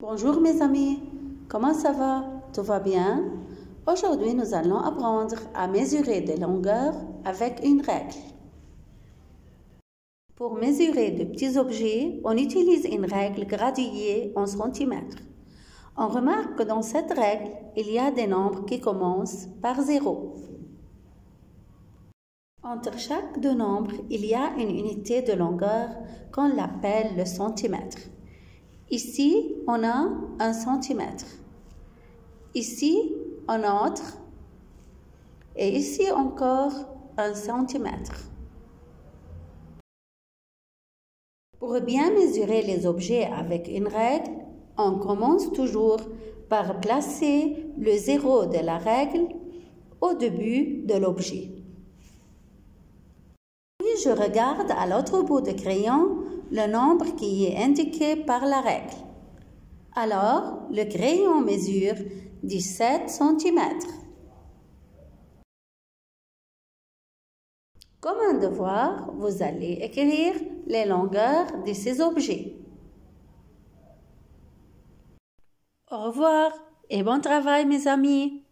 Bonjour mes amis, comment ça va? Tout va bien? Aujourd'hui, nous allons apprendre à mesurer des longueurs avec une règle. Pour mesurer de petits objets, on utilise une règle graduée en centimètres. On remarque que dans cette règle, il y a des nombres qui commencent par zéro. Entre chaque deux nombres, il y a une unité de longueur qu'on l'appelle le centimètre. Ici, on a un centimètre. Ici, un autre. Et ici encore un centimètre. Pour bien mesurer les objets avec une règle, on commence toujours par placer le zéro de la règle au début de l'objet. Puis je regarde à l'autre bout du crayon le nombre qui est indiqué par la règle. Alors, le crayon mesure 17 cm. Comme un devoir, vous allez écrire les longueurs de ces objets? Au revoir et bon travail mes amis.